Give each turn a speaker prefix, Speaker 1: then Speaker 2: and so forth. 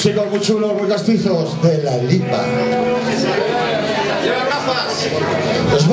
Speaker 1: chicos muy chulos, muy castizos de la lipa.
Speaker 2: Lleva gafas.
Speaker 1: Los